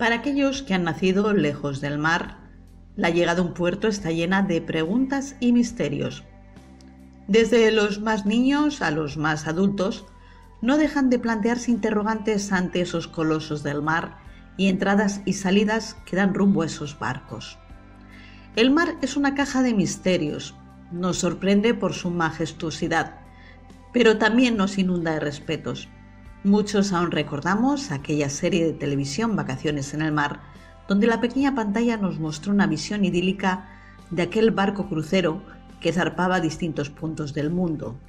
Para aquellos que han nacido lejos del mar, la llegada a un puerto está llena de preguntas y misterios. Desde los más niños a los más adultos, no dejan de plantearse interrogantes ante esos colosos del mar y entradas y salidas que dan rumbo a esos barcos. El mar es una caja de misterios, nos sorprende por su majestuosidad, pero también nos inunda de respetos. Muchos aún recordamos aquella serie de televisión Vacaciones en el Mar, donde la pequeña pantalla nos mostró una visión idílica de aquel barco crucero que zarpaba a distintos puntos del mundo.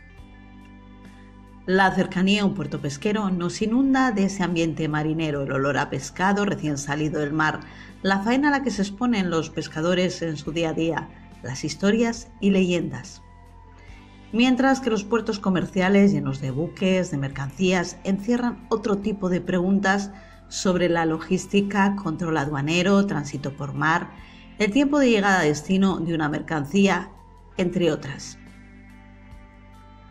La cercanía a un puerto pesquero nos inunda de ese ambiente marinero, el olor a pescado recién salido del mar, la faena a la que se exponen los pescadores en su día a día, las historias y leyendas. Mientras que los puertos comerciales llenos de buques, de mercancías, encierran otro tipo de preguntas sobre la logística, control aduanero, tránsito por mar, el tiempo de llegada a destino de una mercancía, entre otras.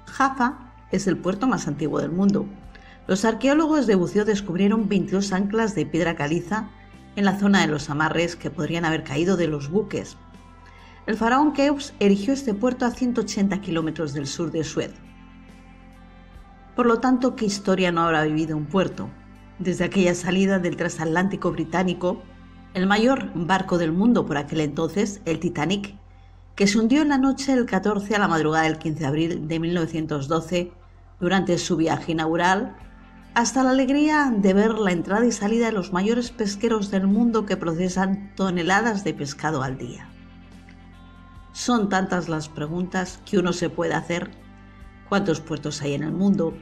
Jaffa es el puerto más antiguo del mundo. Los arqueólogos de buceo descubrieron 22 anclas de piedra caliza en la zona de los amarres que podrían haber caído de los buques. El faraón Keops erigió este puerto a 180 kilómetros del sur de Suez. Por lo tanto, ¿qué historia no habrá vivido un puerto? Desde aquella salida del transatlántico británico, el mayor barco del mundo por aquel entonces, el Titanic, que se hundió en la noche del 14 a la madrugada del 15 de abril de 1912 durante su viaje inaugural, hasta la alegría de ver la entrada y salida de los mayores pesqueros del mundo que procesan toneladas de pescado al día. Son tantas las preguntas que uno se puede hacer. ¿Cuántos puertos hay en el mundo?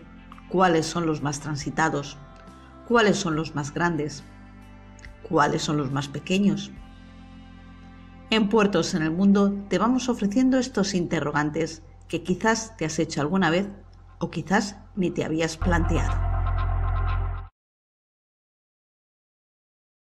¿Cuáles son los más transitados? ¿Cuáles son los más grandes? ¿Cuáles son los más pequeños? En Puertos en el Mundo te vamos ofreciendo estos interrogantes que quizás te has hecho alguna vez o quizás ni te habías planteado.